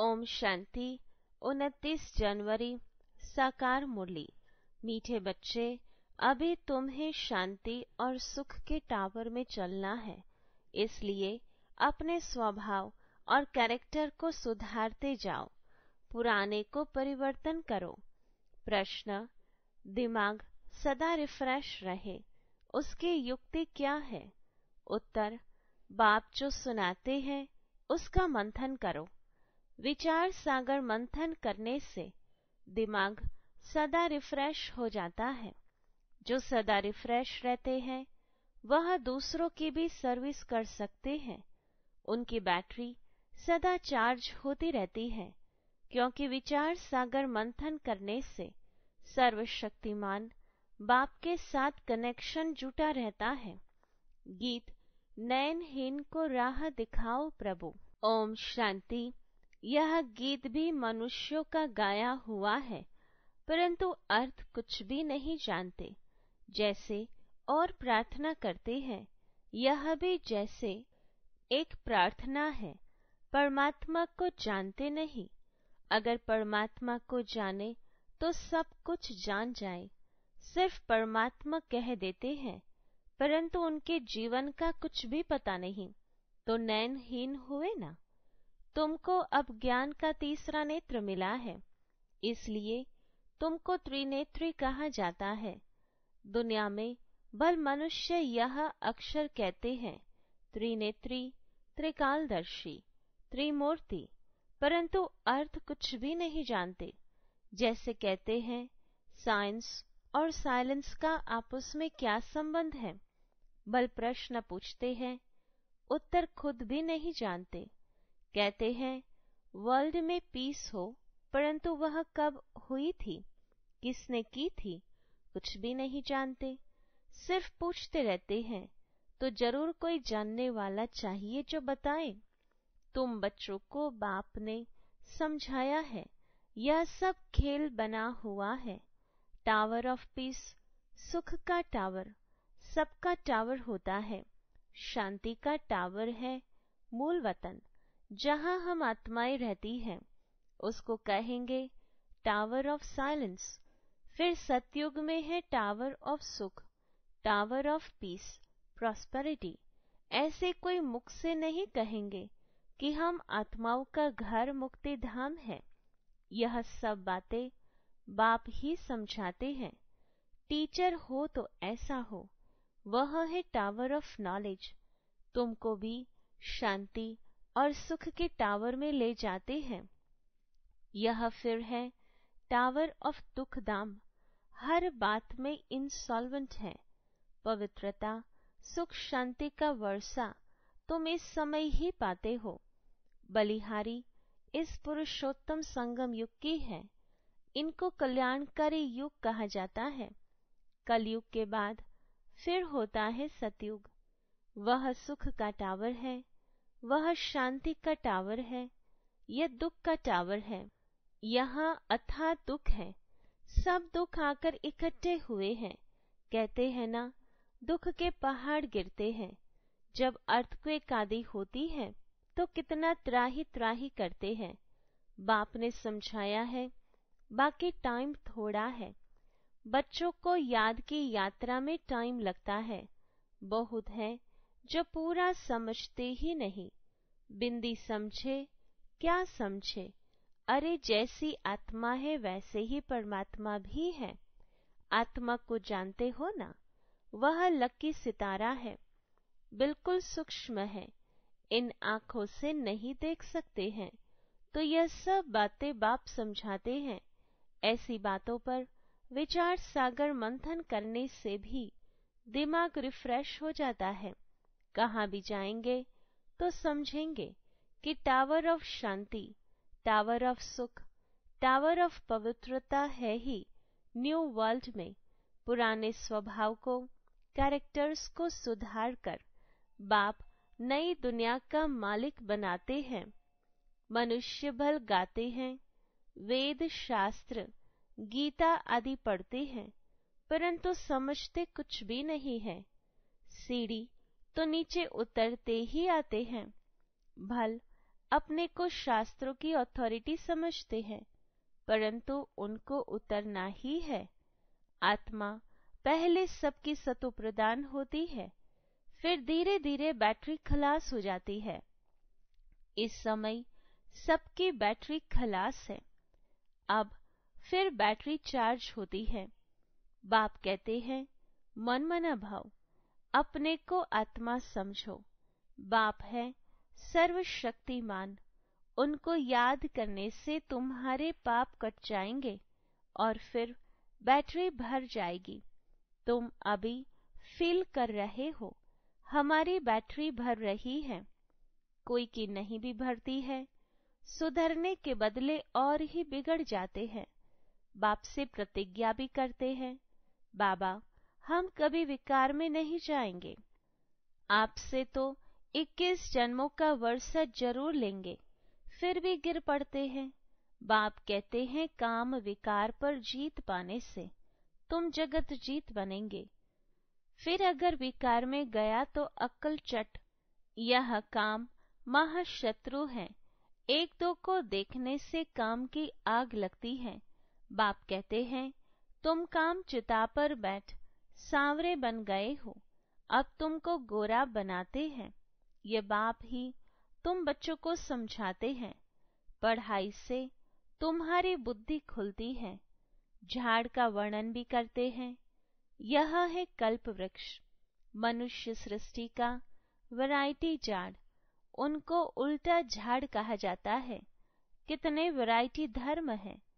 ओम शांति। 29 जनवरी, साकार मुरली। मीठे बच्चे, अभी तुम्हें शांति और सुख के टावर में चलना है। इसलिए अपने स्वभाव और कैरेक्टर को सुधारते जाओ। पुराने को परिवर्तन करो। प्रश्न, दिमाग सदा रिफ्रेश रहे। उसकी युक्ति क्या है? उत्तर, बाप जो सुनाते हैं, उसका मंथन करो। विचार सागर मंथन करने से दिमाग सदा रिफ्रेश हो जाता है। जो सदा रिफ्रेश रहते हैं, वह दूसरों की भी सर्विस कर सकते हैं। उनकी बैटरी सदा चार्ज होती रहती है, क्योंकि विचार सागर मंथन करने से सर्वशक्तिमान बाप के साथ कनेक्शन जुटा रहता है। गीत नयनहीन को राह दिखाओ प्रभु। ओम शांति। यह गीत भी मनुष्यों का गाया हुआ है, परंतु अर्थ कुछ भी नहीं जानते। जैसे और प्रार्थना करते हैं, यह भी जैसे एक प्रार्थना है। परमात्मा को जानते नहीं। अगर परमात्मा को जाने तो सब कुछ जान जाए। सिर्फ़ परमात्मा कह देते हैं, परंतु उनके जीवन का कुछ भी पता नहीं। तो नैनहीन हुए ना? तुमको अब ज्ञान का तीसरा नेत्र मिला है। इसलिए तुमको त्रिनेत्री कहा जाता है। दुनिया में बल मनुष्य यह अक्षर कहते हैं, त्रिनेत्री, त्रिकालदर्शी, त्रिमूर्ति, परंतु अर्थ कुछ भी नहीं जानते। जैसे कहते हैं, साइंस और साइलेंस का आपस में क्या संबंध है? बल प्रश्न पूछते हैं, उत्तर खुद भी नहीं जानते। कहते हैं, वर्ल्ड में पीस हो, परंतु वह कब हुई थी? किसने की थी? कुछ भी नहीं जानते। सिर्फ़ पूछते रहते हैं तो ज़रूर कोई जानने वाला चाहिए जो बताए। तुम बच्चों को बाप ने समझाया है, यह सब खेल बना हुआ है। टावर ऑफ़ पीस सुख का टावर सबका टावर होता है। शांति का टावर है मूल वतन जहाँ हम आत्माएँ रहती हैं, उसको कहेंगे टावर ऑफ़ साइलेंस फिर सतयुग में है टावर ऑफ़ सुख टावर ऑफ़ पीस प्रॉस्पेरिटी ऐसे कोई मुख से नहीं कहेंगे कि हम आत्माओं का घर मुक्ति धाम है। यह सब बातें बाप ही समझाते हैं। टीचर हो तो ऐसा हो, वह है टावर ऑफ़ नॉलेज तुमको भी शांति और सुख के टावर में ले जाते हैं। यह फिर है, टावर ऑफ़ दुख दाम। हर बात में इंसॉल्वेंट है। पवित्रता, सुख शांति का वर्षा, तुम इस समय ही पाते हो। बलिहारी, इस पुरुषोत्तम संगम युग की है। इनको कल्याणकारी युग कहा जाता है। कलयुग के बाद फिर होता है सतयुग। वह सुख का टावर है वह शांति का टावर है यह दुख का टावर है। यहाँ अथा दुख है। सब दुख आकर इकट्ठे हुए हैं। कहते हैं ना, दुख के पहाड़ गिरते हैं। जब अर्थक्वेक आदि होती है तो कितना त्राही त्राही करते हैं। बाप ने समझाया है, बाकी टाइम थोड़ा है। बच्चों को याद की यात्रा में टाइम लगता है। बहुत है। जो पूरा समझते ही नहीं। बिंदी समझे, क्या समझे? अरे जैसी आत्मा है, वैसे ही परमात्मा भी है। आत्मा को जानते हो ना? वह लकी सितारा है। बिल्कुल सूक्ष्म है। इन आँखों से नहीं देख सकते हैं। तो यह सब बातें बाप समझाते हैं। ऐसी बातों पर विचार सागर मंथन करने से भी दिमाग रिफ्रेश हो जाता है। कहाँ भी जाएँगे तो समझेंगे कि टावर ऑफ़ शांति टावर ऑफ़ सुख टावर ऑफ़ पवित्रता है ही न्यू वर्ल्ड में पुराने स्वभाव को कैरेक्टर्स को सुधार कर बाप नई दुनिया का मालिक बनाते हैं। मनुष्य भल गाते हैं, वेद शास्त्र, गीता आदि पढ़ते हैं, परंतु समझते कुछ भी नहीं है। सीढ़ी तो नीचे उतरते ही आते हैं। भल, अपने को शास्त्रों की अथॉरिटी समझते हैं, परंतु उनको उतरना ही है। आत्मा पहले सबकी सतो प्रदान होती है, फिर धीरे धीरे बैटरी खलास हो जाती है। इस समय सबकी बैटरी खलास है। अब फिर बैटरी चार्ज होती है। बाप कहते हैं मन मना भाव। अपने को आत्मा समझो। बाप है सर्वशक्तिमान। उनको याद करने से तुम्हारे पाप कट जाएँगे और फिर बैटरी भर जाएगी। तुम अभी फील कर रहे हो। हमारी बैटरी भर रही है। कोई की नहीं भी भरती है। सुधरने के बदले और ही बिगड़ जाते हैं। बाप से प्रतिज्ञा भी करते हैं। बाबा हम कभी विकार में नहीं जाएँगे। आपसे तो 21 जन्मों का वर्षा ज़रूर लेंगे, फिर भी गिर पड़ते हैं। बाप कहते हैं काम विकार पर जीत पाने से, तुम जगत जीत बनेंगे। फिर अगर विकार में गया तो अक्ल चट, यह काम महाशत्रु है। एक दो को देखने से काम की आग लगती है। बाप कहते हैं, तुम काम चिता पर बैठ सांवरे बन गए हो। अब तुमको गोरा बनाते हैं। ये बाप ही तुम बच्चों को समझाते हैं। पढ़ाई से तुम्हारी बुद्धि खुलती है। झाड़ का वर्णन भी करते हैं। यह है कल्प वृक्ष। मनुष्य सृष्टि का वैरायटी झाड़। उनको उल्टा झाड़ कहा जाता है। कितने वैरायटी धर्म है।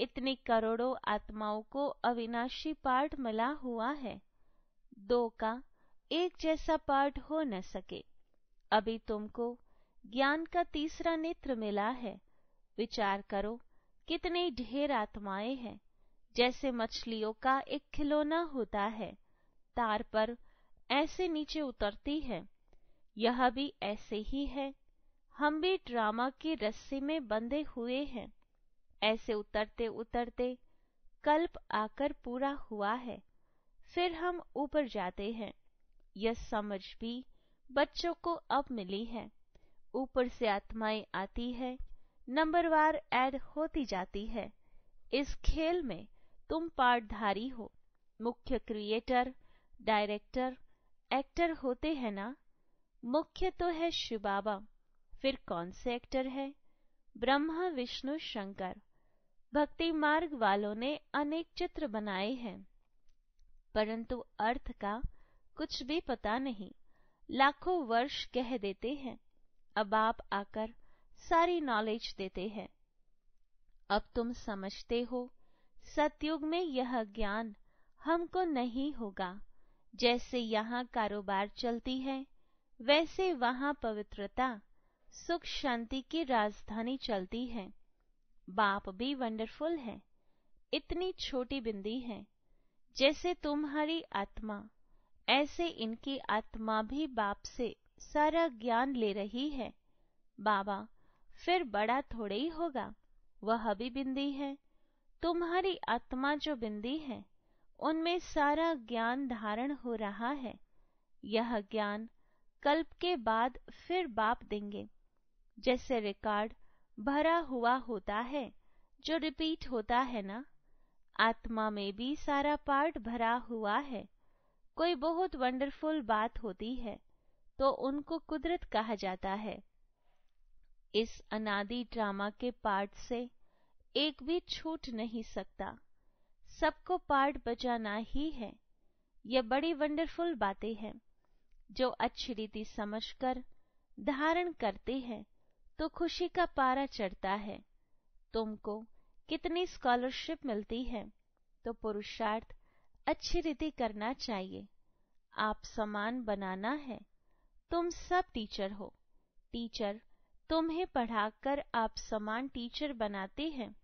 इतनी करोड़ों आत्माओं को अविनाशी पाठ मिला हुआ है। दो का एक जैसा पाठ हो न सके। अभी तुमको ज्ञान का तीसरा नेत्र मिला है। विचार करो कितने ढेर आत्माएँ हैं। जैसे मछलियों का एक खिलौना होता है, तार पर ऐसे नीचे उतरती है। यह भी ऐसे ही है। हम भी ड्रामा की रस्सी में बंधे हुए हैं। ऐसे उतरते उतरते कल्प आकर पूरा हुआ है। फिर हम ऊपर जाते हैं। यह समझ भी बच्चों को अब मिली है। ऊपर से आत्माएँ आती है नंबरवार ऐड होती जाती है। इस खेल में तुम पार्टधारी हो। मुख्य क्रिएटर, डायरेक्टर, एक्टर होते हैं ना? मुख्य तो है शिव बाबा। फिर कौन से एक्टर है? ब्रह्मा, विष्णु, शंकर। भक्ति मार्ग वालों ने अनेक चित्र बनाए हैं। परंतु अर्थ का कुछ भी पता नहीं। लाखों वर्ष कह देते हैं। अब आप आकर सारी नॉलेज देते हैं। अब तुम समझते हो, सतयुग में यह ज्ञान हमको नहीं होगा। जैसे यहाँ कारोबार चलती है, वैसे वहाँ पवित्रता, सुख शांति की राजधानी चलती है। बाप भी वंडरफुल है। इतनी छोटी बिंदी है। जैसे तुम्हारी आत्मा, ऐसे इनकी आत्मा भी बाप से सारा ज्ञान ले रही है। बाबा, फिर बड़ा थोड़े ही होगा। वह भी बिंदी है। तुम्हारी आत्मा जो बिंदी है, उनमें सारा ज्ञान धारण हो रहा है। यह ज्ञान कल्प के बाद फिर बाप देंगे। जैसे रिकॉर्ड भरा हुआ होता है। जो रिपीट होता है ना, आत्मा में भी सारा पार्ट भरा हुआ है। कोई बहुत वंडरफुल बात होती है तो उनको कुदरत कहा जाता है। इस अनादि ड्रामा के पार्ट से एक भी छूट नहीं सकता। सबको पार्ट बजाना ही है। यह बड़ी वंडरफुल बातें हैं, जो अच्छी रीति समझकर धारण करते हैं। तो खुशी का पारा चढ़ता है। तुमको कितनी स्कॉलरशिप मिलती है तो पुरुषार्थ अच्छी रीति करना चाहिए। आप समान बनाना है, तुम सब टीचर हो। टीचर तुम्हें पढ़ाकर आप समान टीचर बनाते हैं।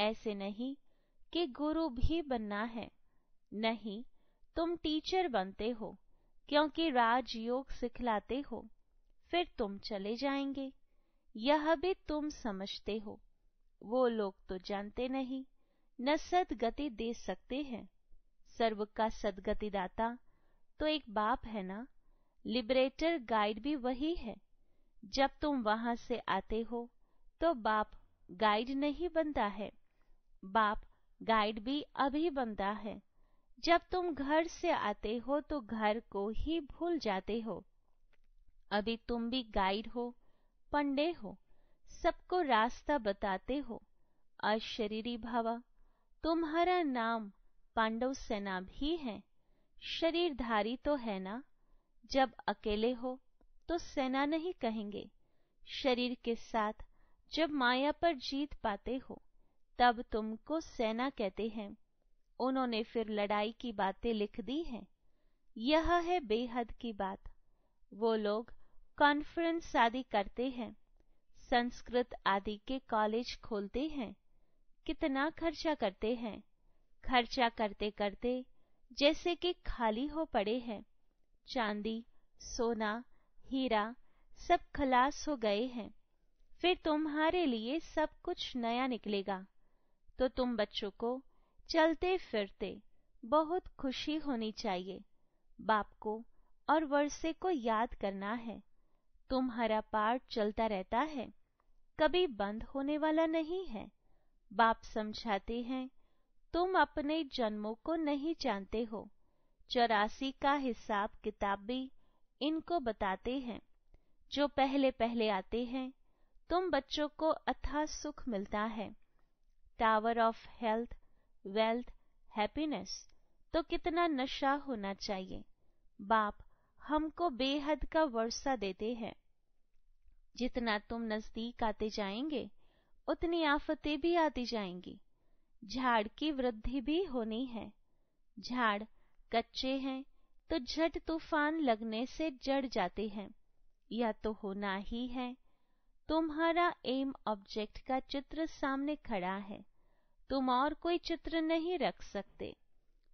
ऐसे नहीं कि गुरु भी बनना है। नहीं, तुम टीचर बनते हो, क्योंकि राजयोग सिखलाते हो। फिर तुम चले जाएँगे। यह भी तुम समझते हो। वो लोग तो जानते नहीं, न सदगति दे सकते हैं। सर्व का सदगति दाता तो एक बाप है ना? लिबरेटर गाइड भी वही है। जब तुम वहाँ से आते हो तो बाप गाइड नहीं बनता है। बाप गाइड भी अभी बनता है। जब तुम घर से आते हो तो घर को ही भूल जाते हो। अभी तुम भी गाइड हो पंडे हो, सबको रास्ता बताते हो। अशरीरी भावा, तुम्हारा नाम पांडव सेना भी है। शरीरधारी तो है ना, जब अकेले हो तो सेना नहीं कहेंगे। शरीर के साथ जब माया पर जीत पाते हो, तब तुमको सेना कहते हैं। उन्होंने फिर लड़ाई की बातें लिख दी हैं। यह है बेहद की बात। वो लोग कॉन्फ्रेंस आदि करते हैं। संस्कृत आदि के कॉलेज खोलते हैं। कितना खर्चा करते हैं। खर्चा करते करते जैसे कि खाली हो पड़े हैं। चांदी, सोना, हीरा सब खलास हो गए हैं। फिर तुम्हारे लिए सब कुछ नया निकलेगा। तो तुम बच्चों को चलते फिरते बहुत खुशी होनी चाहिए। बाप को और वर्षे को याद करना है। तुम्हारा पाठ चलता रहता है, कभी बंद होने वाला नहीं है। बाप समझाते हैं, तुम अपने जन्मों को नहीं जानते हो। चौरासी का हिसाब किताब भी इनको बताते हैं। जो पहले पहले आते हैं, तुम बच्चों को अथा सुख मिलता है। Tower of health wealth happiness तो कितना नशा होना चाहिए। बाप हमको बेहद का वर्षा देते हैं। जितना तुम नज़दीक आते जाएँगे, उतनी आफतें भी आती जाएँगी। झाड़ की वृद्धि भी होनी है। झाड़ कच्चे हैं तो झट तूफ़ान लगने से जड़ जाते हैं। यह तो होना ही है। तुम्हारा एम ऑब्जेक्ट का चित्र सामने खड़ा है। तुम और कोई चित्र नहीं रख सकते।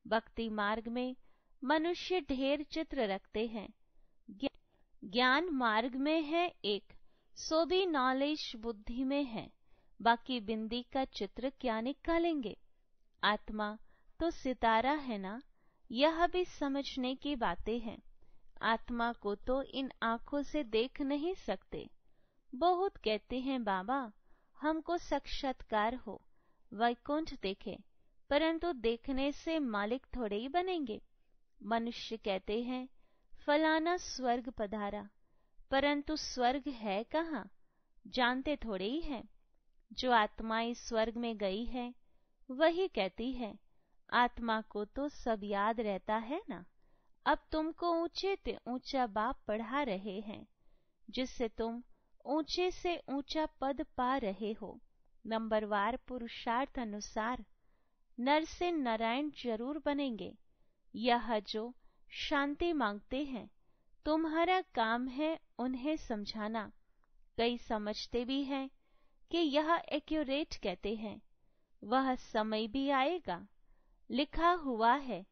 भक्ति मार्ग में मनुष्य ढेर चित्र रखते हैं। ज्ञान मार्ग में है एक। सो भी नॉलेज बुद्धि में है, बाकी बिंदी का चित्र क्या निकालेंगे? आत्मा तो सितारा है ना? यह भी समझने की बातें हैं। आत्मा को तो इन आँखों से देख नहीं सकते। बहुत कहते हैं, बाबा, हमको साक्षात्कार हो, वैकुंठ देखे, परंतु देखने से मालिक थोड़े ही बनेंगे। मनुष्य कहते हैं, फलाना स्वर्ग पधारा परंतु स्वर्ग है कहाँ? जानते थोड़े ही हैं। जो आत्माएँ स्वर्ग में गई है, वही कहती है, आत्मा को तो सब याद रहता है ना? अब तुमको ऊँचे ते ऊँचा बाप पढ़ा रहे हैं, जिससे तुम ऊँचे से ऊँचा पद पा रहे हो। नंबरवार पुरुषार्थ अनुसार, नर से नारायण ज़रूर बनेंगे। यह जो शांति मांगते हैं तुम्हारा काम है उन्हें समझाना। कई समझते भी हैं कि यह एक्यूरेट कहते हैं, वह समय भी आएगा। लिखा हुआ है,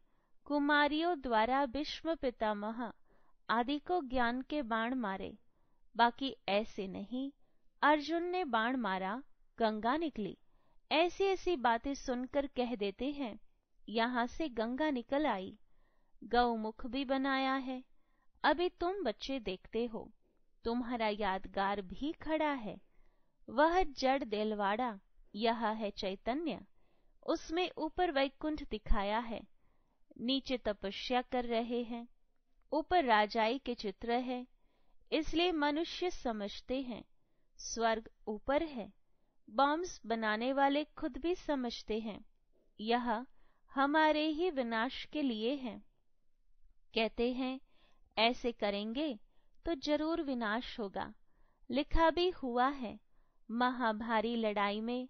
कुमारियों द्वारा भीष्म पितामह आदि को ज्ञान के बाण मारे, बाकी ऐसे नहीं। अर्जुन ने बाण मारा, गंगा निकली। ऐसी ऐसी बातें सुनकर कह देते हैं, यहाँ से गंगा निकल आई। गौमुख भी बनाया है। अभी तुम बच्चे देखते हो, तुम्हारा यादगार भी खड़ा है। वह जड़ देलवाड़ा, यह है चैतन्य, उसमें ऊपर वैकुंठ दिखाया है। नीचे तपस्या कर रहे हैं, ऊपर राजाई के चित्र है, इसलिए मनुष्य समझते हैं, स्वर्ग ऊपर है, बॉम्ब्स बनाने वाले खुद भी समझते हैं, यह हमारे ही विनाश के लिए है। कहते हैं ऐसे करेंगे तो ज़रूर विनाश होगा। लिखा भी हुआ है, महाभारी लड़ाई में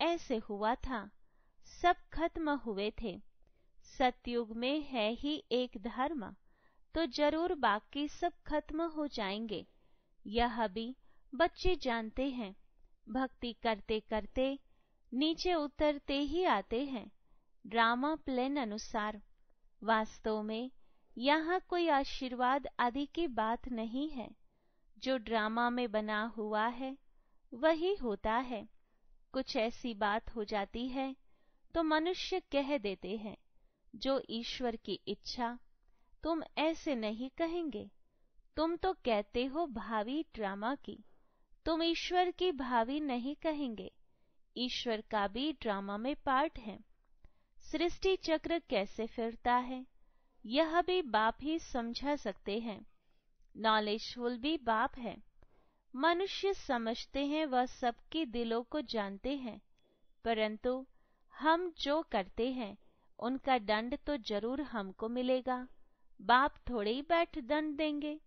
ऐसे हुआ था, सब खत्म हुए थे। सतयुग में है ही एक धर्म तो ज़रूर बाकी सब खत्म हो जाएँगे। यह भी बच्चे जानते हैं, भक्ति करते करते नीचे उतरते ही आते हैं, ड्रामा प्लान अनुसार। वास्तव में यहाँ कोई आशीर्वाद आदि की बात नहीं है। जो ड्रामा में बना हुआ है, वही होता है। कुछ ऐसी बात हो जाती है तो मनुष्य कह देते हैं, जो ईश्वर की इच्छा, तुम ऐसे नहीं कहेंगे। तुम तो कहते हो भावी ड्रामा की। तुम ईश्वर की भावी नहीं कहेंगे। ईश्वर का भी ड्रामा में पार्ट है। सृष्टि चक्र कैसे फिरता है? यह भी बाप ही समझा सकते हैं। नॉलेजफुल भी बाप है। मनुष्य समझते हैं, वह सबके दिलों को जानते हैं। परंतु हम जो करते हैं, उनका दंड तो ज़रूर हमको मिलेगा। बाप थोड़े ही बैठ दंड देंगे।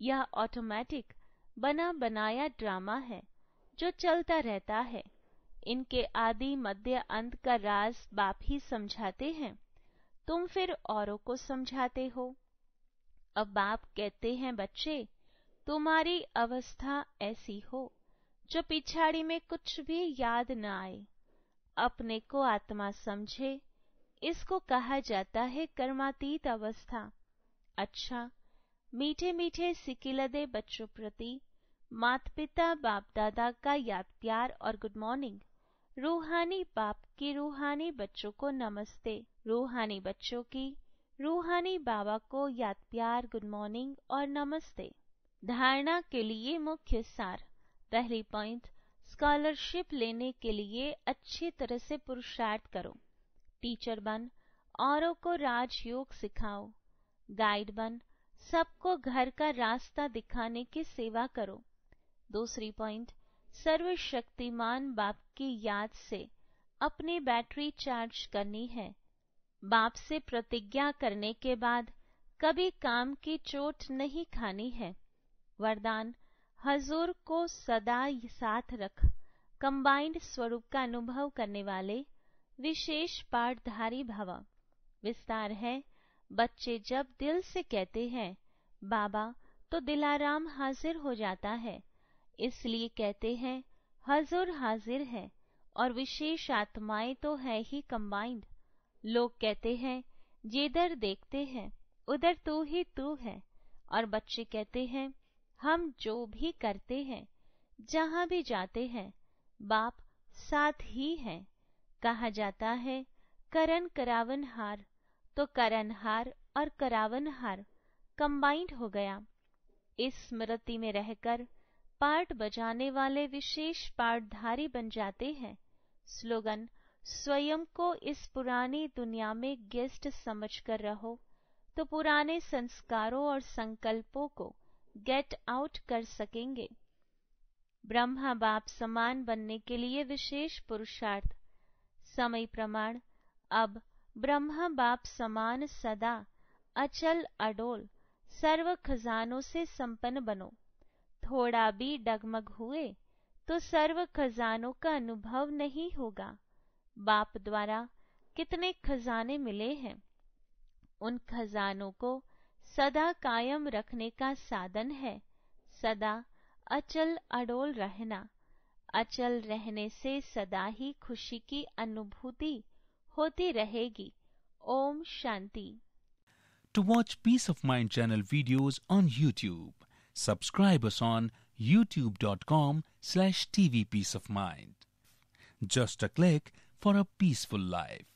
यह ऑटोमेटिक बना बनाया ड्रामा है, जो चलता रहता है। इनके आदि मध्य अंत का राज बाप ही समझाते हैं। तुम फिर औरों को समझाते हो। अब बाप कहते हैं, बच्चे, तुम्हारी अवस्था ऐसी हो, जो पिछाड़ी में कुछ भी याद न आए। अपने को आत्मा समझे, इसको कहा जाता है कर्मातीत अवस्था। अच्छा मीठे मीठे सिकिलदे बच्चों प्रति मात पिता बाप दादा का याद प्यार और गुड मॉर्निंग। रूहानी बाप की रूहानी बच्चों को नमस्ते। रूहानी बच्चों की, रूहानी बाबा को याद प्यार गुड मॉर्निंग और नमस्ते। धारणा के लिए मुख्य सार। पहली पॉइंट स्कॉलरशिप लेने के लिए अच्छी तरह से पुरुषार्थ करो। टीचर बन, औरों को राजयोग सिखाओ। गाइड बन, सबको घर का रास्ता दिखाने की सेवा करो। दूसरी पॉइंट सर्वशक्तिमान बाप की याद से अपनी बैटरी चार्ज करनी है। बाप से प्रतिज्ञा करने के बाद कभी काम की चोट नहीं खानी है। वरदान, हजूर को सदा साथ रख कंबाइंड स्वरूप का अनुभव करने वाले विशेष पाठधारी भव। विस्तार है, बच्चे जब दिल से कहते हैं, बाबा तो दिलाराम हाजिर हो जाता है। इसलिए कहते हैं, हजूर हाजिर है और विशेष आत्माएँ तो है ही कंबाइंड लोग कहते हैं, जिधर देखते हैं, उधर तू ही तू है। और बच्चे कहते हैं, हम जो भी करते हैं, जहाँ भी जाते हैं, बाप साथ ही है। कहा जाता है, करण करावन हार। तो करण हार और करावन हार कंबाइंड हो गया। इस स्मृति में रहकर पार्ट बजाने वाले विशेष पाठधारी बन जाते हैं। स्लोगन स्वयं को इस पुरानी दुनिया में गेस्ट समझकर रहो तो पुराने संस्कारों और संकल्पों को गेट आउट कर सकेंगे। ब्रह्मा बाप समान बनने के लिए विशेष पुरुषार्थ। समय प्रमाण। अब ब्रह्मा बाप समान सदा, अचल अडोल, सर्व खजानों से संपन्न बनो। थोड़ा भी डगमग हुए तो सर्व खजानों का अनुभव नहीं होगा। बाप द्वारा कितने खजाने मिले हैं। उन खजानों को सदा कायम रखने का साधन है। सदा अचल अडोल रहना। अचल रहने से सदा ही खुशी की अनुभूति होती रहेगी। ओम शांति। To watch peace of mind channel videos on YouTube Subscribe us on youtube.com slash tvpeaceofmind. Just a click for a peaceful life.